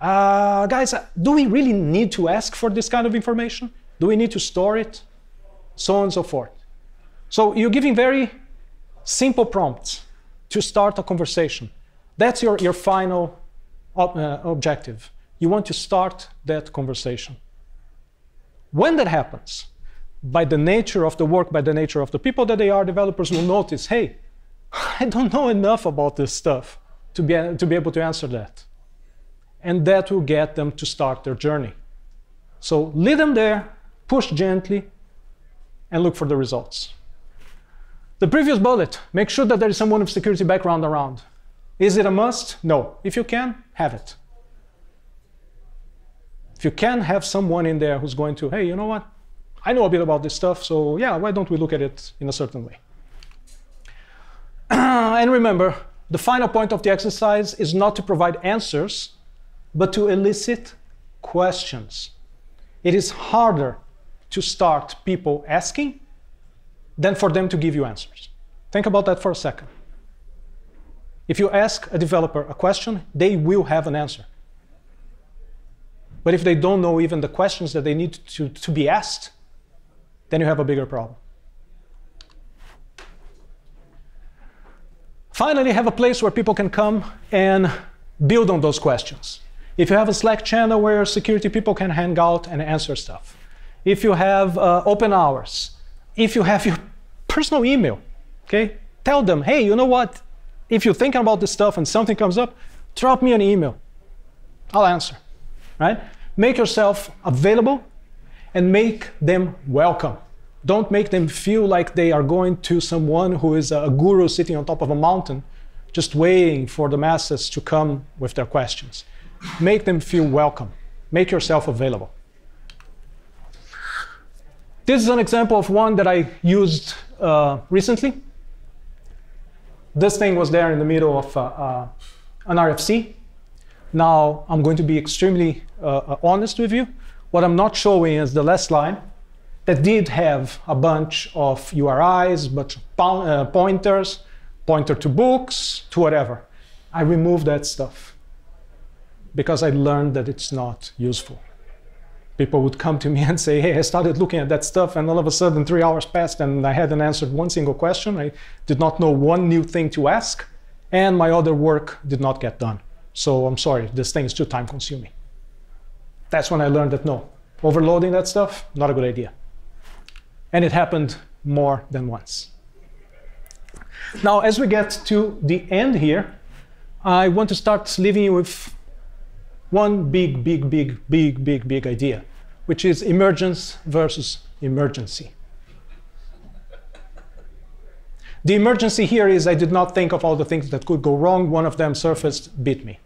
Uh, guys, do we really need to ask for this kind of information? Do we need to store it? So on and so forth. So you're giving very simple prompts to start a conversation. That's your, your final ob uh, objective. You want to start that conversation. When that happens, by the nature of the work, by the nature of the people that they are, developers will notice, hey, I don't know enough about this stuff to be, to be able to answer that. And that will get them to start their journey. So lead them there, push gently, and look for the results. The previous bullet, make sure that there is someone with security background around. Is it a must? No. If you can, have it. If you can have someone in there who's going to, hey, you know what? I know a bit about this stuff, so yeah, why don't we look at it in a certain way? and remember, the final point of the exercise is not to provide answers, but to elicit questions. It is harder to start people asking than for them to give you answers. Think about that for a second. If you ask a developer a question, they will have an answer. But if they don't know even the questions that they need to, to be asked, then you have a bigger problem. Finally, have a place where people can come and build on those questions. If you have a Slack channel where security people can hang out and answer stuff. If you have uh, open hours, if you have your personal email, okay? Tell them, hey, you know what? If you're thinking about this stuff and something comes up, drop me an email. I'll answer, right? Make yourself available and make them welcome. Don't make them feel like they are going to someone who is a guru sitting on top of a mountain, just waiting for the masses to come with their questions. Make them feel welcome. Make yourself available. This is an example of one that I used uh, recently. This thing was there in the middle of uh, uh, an RFC. Now, I'm going to be extremely uh, uh, honest with you. What I'm not showing is the last line. that did have a bunch of URIs, bunch of uh, pointers, pointer to books, to whatever. I removed that stuff because I learned that it's not useful. People would come to me and say, Hey, I started looking at that stuff, and all of a sudden, three hours passed, and I hadn't answered one single question. I did not know one new thing to ask, and my other work did not get done. So I'm sorry, this thing is too time consuming. That's when I learned that no, overloading that stuff, not a good idea. And it happened more than once. Now, as we get to the end here, I want to start leaving you with one big, big, big, big, big, big idea, which is emergence versus emergency. The emergency here is I did not think of all the things that could go wrong. One of them surfaced, beat me.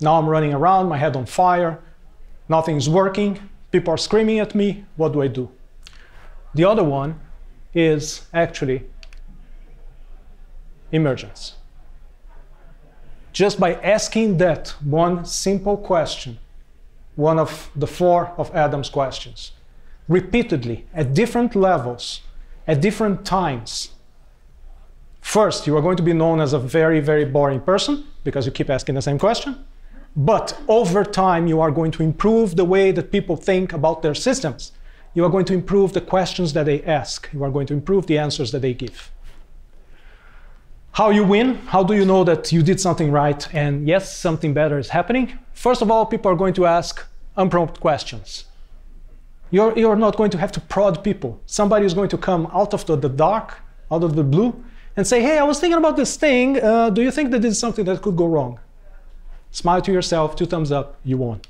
Now I'm running around, my head on fire, nothing is working, people are screaming at me. What do I do? The other one is actually emergence. Just by asking that one simple question, one of the four of Adam's questions, repeatedly at different levels, at different times, first, you are going to be known as a very, very boring person because you keep asking the same question. But over time, you are going to improve the way that people think about their systems. You are going to improve the questions that they ask. You are going to improve the answers that they give. How you win? How do you know that you did something right and yes, something better is happening? First of all, people are going to ask unprompted questions. You're, you're not going to have to prod people. Somebody is going to come out of the, the dark, out of the blue, and say, Hey, I was thinking about this thing. Uh, do you think that this is something that could go wrong? Smile to yourself, two thumbs up, you won.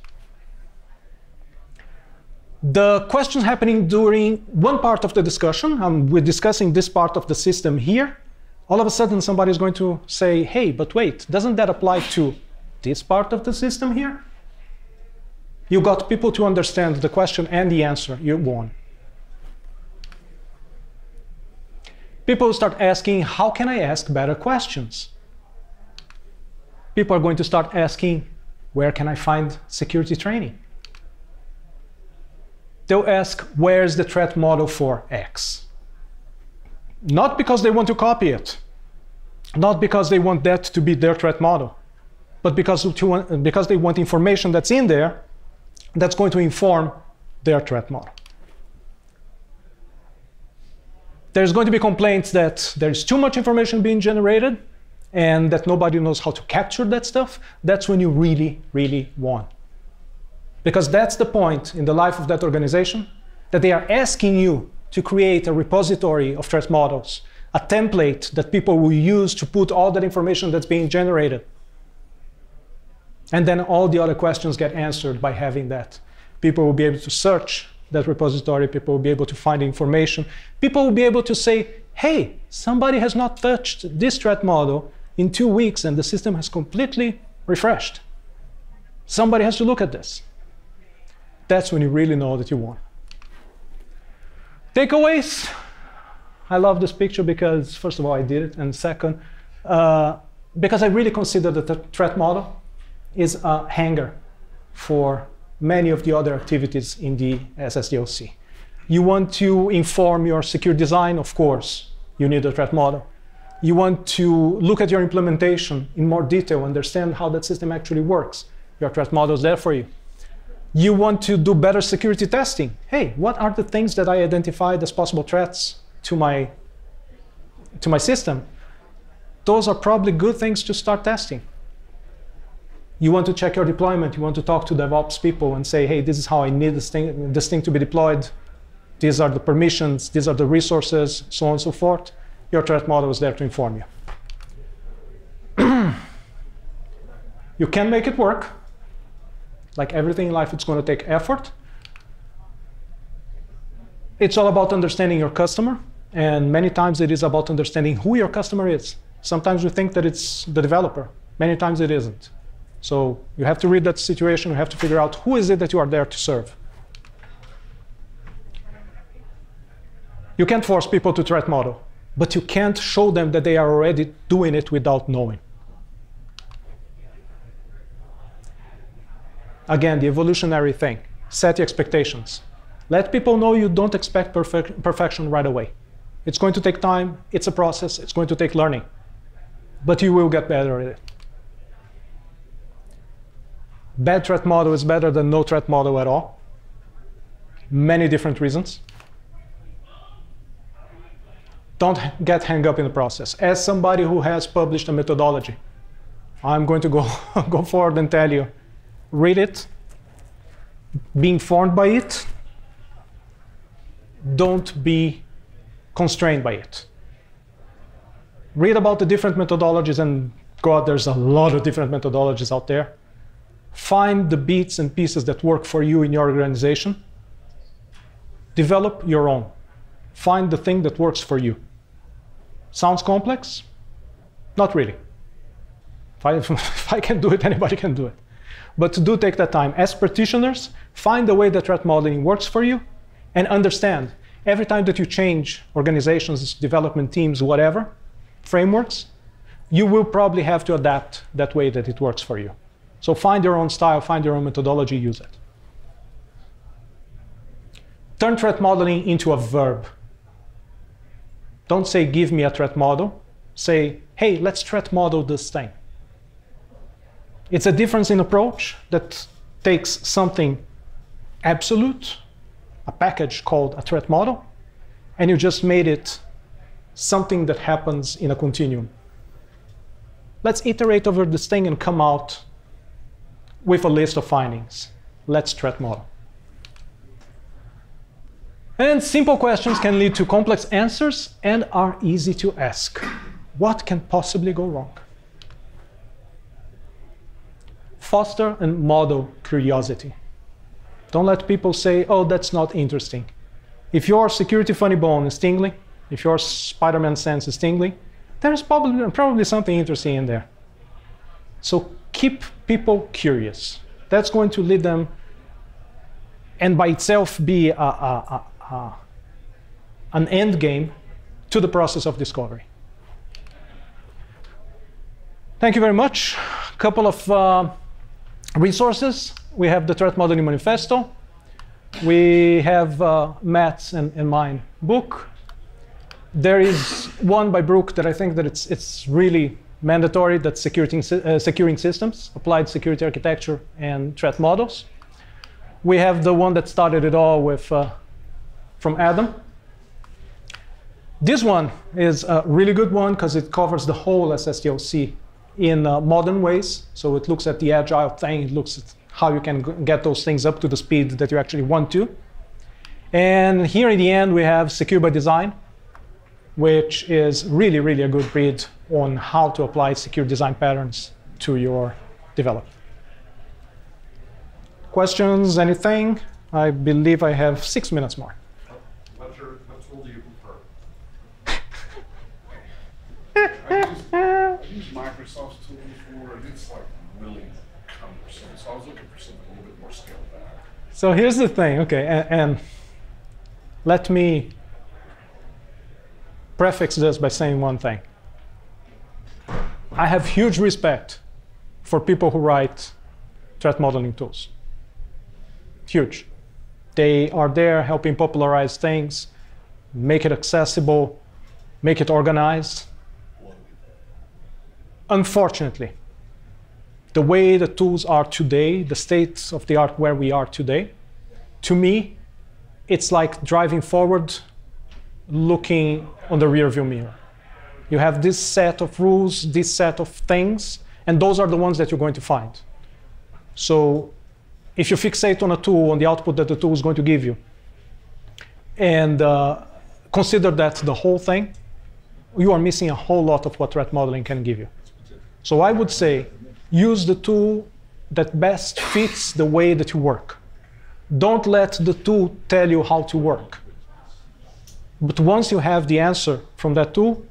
The questions happening during one part of the discussion, um, we're discussing this part of the system here. All of a sudden, somebody is going to say, hey, but wait, doesn't that apply to this part of the system here? You got people to understand the question and the answer, you won. People start asking, how can I ask better questions? People are going to start asking, where can I find security training? They'll ask, where's the threat model for X? Not because they want to copy it, not because they want that to be their threat model, but because, because they want information that's in there that's going to inform their threat model. There's going to be complaints that there's too much information being generated and that nobody knows how to capture that stuff. That's when you really, really won. Because that's the point in the life of that organization that they are asking you to create a repository of threat models, a template that people will use to put all that information that's being generated. And then all the other questions get answered by having that. People will be able to search that repository, people will be able to find information. People will be able to say, hey, somebody has not touched this threat model in two weeks and the system has completely refreshed. Somebody has to look at this. That's when you really know that you won. Takeaways. I love this picture because, first of all, I did it, and second, uh, because I really consider that the threat model is a hanger for many of the other activities in the SSDLC. You want to inform your secure design, of course, you need a threat model. You want to look at your implementation in more detail, understand how that system actually works. Your threat model is there for you. You want to do better security testing. Hey, what are the things that I identified as possible threats to my, to my system? Those are probably good things to start testing. You want to check your deployment. You want to talk to DevOps people and say, hey, this is how I need this thing, this thing to be deployed. These are the permissions, these are the resources, so on and so forth. Your threat model is there to inform you. you can make it work. Like everything in life, it's going to take effort. It's all about understanding your customer. And many times it is about understanding who your customer is. Sometimes we think that it's the developer. Many times it isn't. So you have to read that situation. You have to figure out who is it that you are there to serve. You can't force people to threat model, but you can't show them that they are already doing it without knowing. Again, the evolutionary thing. Set the expectations. Let people know you don't expect perfec perfection right away. It's going to take time, it's a process, it's going to take learning. But you will get better at it. Bad threat model is better than no threat model at all. Many different reasons. Don't get hung up in the process. As somebody who has published a methodology, I'm going to go, go forward and tell you, read it, be informed by it, don't be constrained by it. Read about the different methodologies, and God, there's a lot of different methodologies out there. Find the bits and pieces that work for you in your organization. Develop your own. Find the thing that works for you. Sounds complex? Not really. If I, if I can do it, anybody can do it. But do take that time. As practitioners, find the way that threat modeling works for you and understand every time that you change organizations, development teams, whatever, frameworks, you will probably have to adapt that way that it works for you. So find your own style, find your own methodology, use it. Turn threat modeling into a verb. Don't say, give me a threat model. Say, hey, let's threat model this thing. It's a difference in approach that takes something absolute, a package called a threat model, and you just made it something that happens in a continuum. Let's iterate over this thing and come out with a list of findings. Let's threat model. And simple questions can lead to complex answers and are easy to ask. What can possibly go wrong? Foster and model curiosity. Don't let people say, oh, that's not interesting. If your security funny bone is tingling, if your Spider-Man sense is tingling, there's probably, probably something interesting in there. So keep people curious. That's going to lead them, and by itself be a, a, a, an end game to the process of discovery. Thank you very much. A couple of uh, resources. We have the Threat Modeling Manifesto. We have uh, Matt's and, and mine book. There is one by Brook that I think that it's, it's really mandatory that's securing, uh, securing systems, applied security architecture, and threat models. We have the one that started it all with uh, from Adam. This one is a really good one because it covers the whole SSDLC in uh, modern ways. So it looks at the agile thing, it looks at how you can get those things up to the speed that you actually want to. And here in the end, we have Secure by Design, which is really, really a good read on how to apply secure design patterns to your development. Questions, anything? I believe I have six minutes more. What, what tool do you prefer? Use Microsoft's tool before, and it's like really cumbersome. So I was looking for something a little bit more scaled back. So here's the thing, okay, and, and let me prefix this by saying one thing. I have huge respect for people who write threat modeling tools. Huge. They are there helping popularize things, make it accessible, make it organized. Unfortunately, the way the tools are today, the state of the art where we are today, to me, it's like driving forward, looking on the rearview mirror. You have this set of rules, this set of things, and those are the ones that you're going to find. So if you fixate on a tool, on the output that the tool is going to give you, and uh, consider that the whole thing, you are missing a whole lot of what threat modeling can give you. So I would say use the tool that best fits the way that you work. Don't let the tool tell you how to work. But once you have the answer from that tool,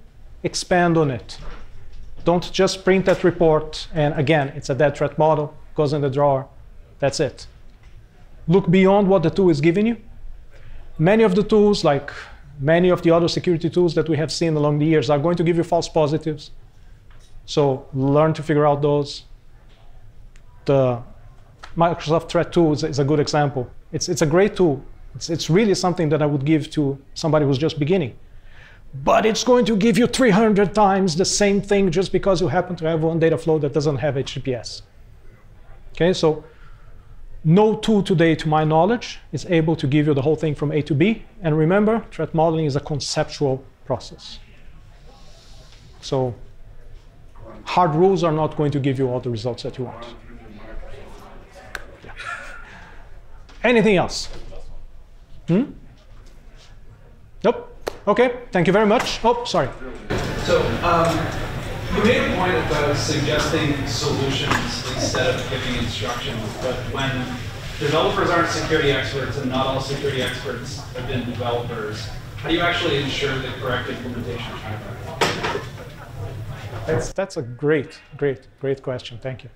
expand on it. Don't just print that report and again, it's a dead threat model, goes in the drawer, that's it. Look beyond what the tool is giving you. Many of the tools, like many of the other security tools that we have seen along the years, are going to give you false positives. So learn to figure out those. The Microsoft Threat Tool is a good example. It's, it's a great tool It's, it's really something that I would give to somebody who's just beginning. But it's going to give you 300 times the same thing just because you happen to have one data flow that doesn't have HTTPS. Okay, so no tool today, to my knowledge, is able to give you the whole thing from A to B. And remember, threat modeling is a conceptual process. So hard rules are not going to give you all the results that you want. Yeah. Anything else? Hmm? Nope. Okay, thank you very much. Oh, sorry. So, um, you made a point about suggesting solutions instead of giving instructions, but when developers aren't security experts and not all security experts have been developers, how do you actually ensure the correct implementation timeline? That's, that's a great, great, great question. Thank you.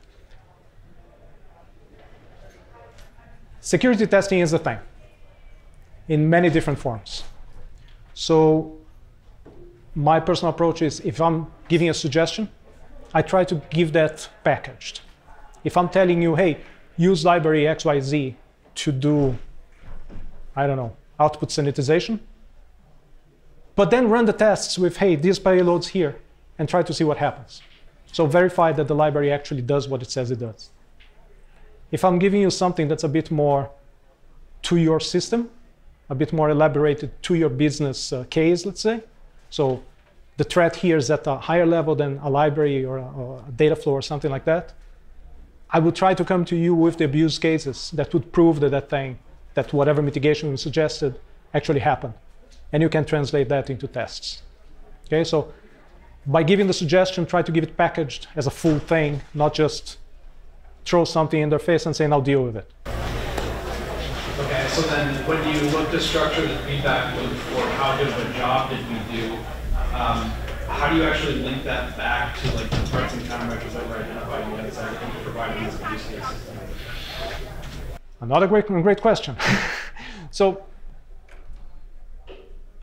Security testing is a thing in many different forms. So my personal approach is if I'm giving a suggestion, I try to give that packaged. If I'm telling you, hey, use library XYZ to do, I don't know, output sanitization, but then run the tests with, hey, these payloads here, and try to see what happens. So verify that the library actually does what it says it does. If I'm giving you something that's a bit more to your system, a bit more elaborated to your business uh, case, let's say. So the threat here is at a higher level than a library or a, or a data flow or something like that. I would try to come to you with the abuse cases that would prove that that thing, that whatever mitigation we suggested actually happened. And you can translate that into tests. Okay, so by giving the suggestion, try to give it packaged as a full thing, not just throw something in their face and say, now deal with it. Okay, so then when you look to structure the feedback loop for how good of a job did we do, um, how do you actually link that back to like the threats and countermeasures that were identified on the other side and providing these use cases? Another great, great question. so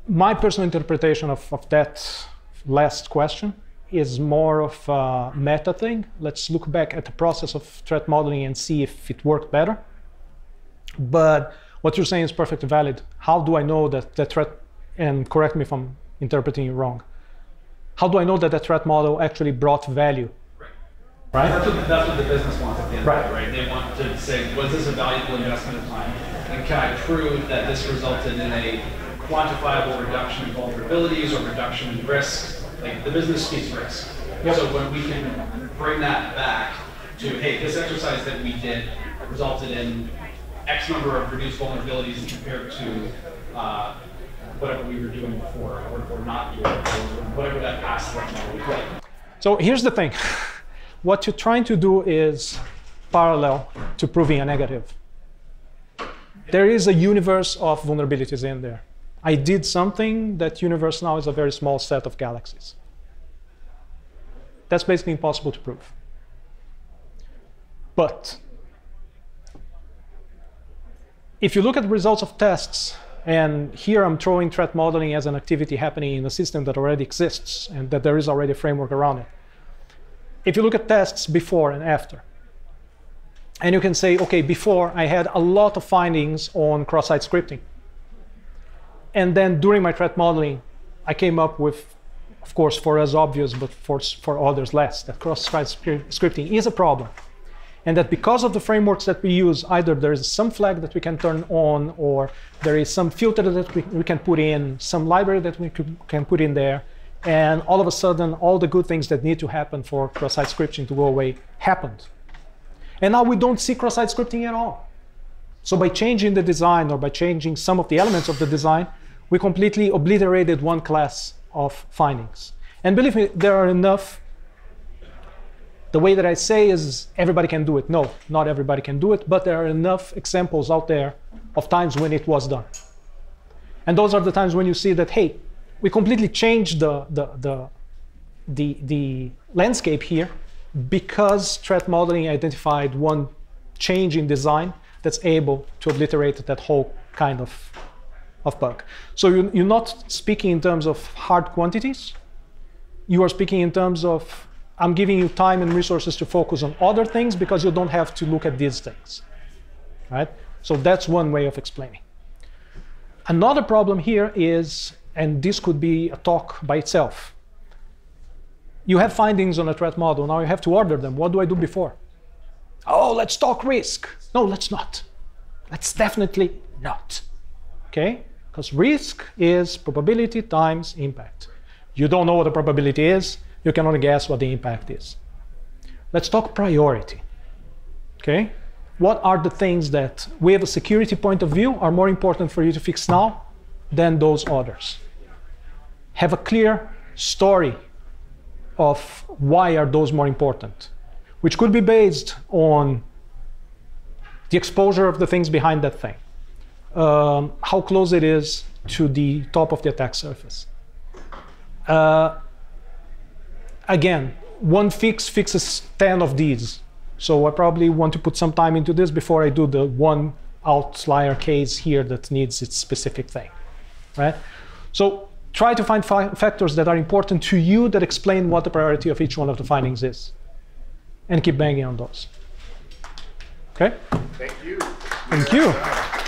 my personal interpretation of, of that last question is more of a meta thing. Let's look back at the process of threat modeling and see if it worked better. But what you're saying is perfectly valid. How do I know that the threat, and correct me if I'm interpreting you wrong, how do I know that the threat model actually brought value? Right. That's what, that's what the business wants at the end right. of it, right? They want to say, was this a valuable investment of time? And can I prove that this resulted in a quantifiable reduction in vulnerabilities or reduction in risk? Like the business speaks risk. Yep. So when we can bring that back to, hey, this exercise that we did resulted in X number of reduced vulnerabilities compared to uh, whatever we were doing before or, or not doing before, whatever that past model was like. So here's the thing. what you're trying to do is parallel to proving a negative. There is a universe of vulnerabilities in there. I did something, that universe now is a very small set of galaxies. That's basically impossible to prove. But if you look at the results of tests, and here I'm throwing threat modeling as an activity happening in a system that already exists and that there is already a framework around it. If you look at tests before and after, and you can say, okay, before I had a lot of findings on cross-site scripting. And then during my threat modeling, I came up with, of course, for us obvious, but for, for others less, that cross-site scripting is a problem and that because of the frameworks that we use, either there is some flag that we can turn on, or there is some filter that we, we can put in, some library that we could, can put in there, and all of a sudden, all the good things that need to happen for cross-site scripting to go away happened. And now we don't see cross-site scripting at all. So by changing the design or by changing some of the elements of the design, we completely obliterated one class of findings. And believe me, there are enough the way that I say is everybody can do it. No, not everybody can do it, but there are enough examples out there of times when it was done. And those are the times when you see that, hey, we completely changed the, the, the, the, the landscape here because threat modeling identified one change in design that's able to obliterate that whole kind of, of bug. So you, you're not speaking in terms of hard quantities. You are speaking in terms of I'm giving you time and resources to focus on other things because you don't have to look at these things, right? So that's one way of explaining. Another problem here is, and this could be a talk by itself. You have findings on a threat model. Now you have to order them. What do I do before? Oh, let's talk risk. No, let's not. Let's definitely not. Okay? Because risk is probability times impact. You don't know what the probability is, you can only guess what the impact is. Let's talk priority. Okay? What are the things that, with a security point of view, are more important for you to fix now than those others? Have a clear story of why are those more important, which could be based on the exposure of the things behind that thing, um, how close it is to the top of the attack surface. Uh, again, one fix fixes 10 of these. So I probably want to put some time into this before I do the one outlier case here that needs its specific thing, right? So try to find factors that are important to you that explain what the priority of each one of the findings is, and keep banging on those. Okay? Thank you. Thank you.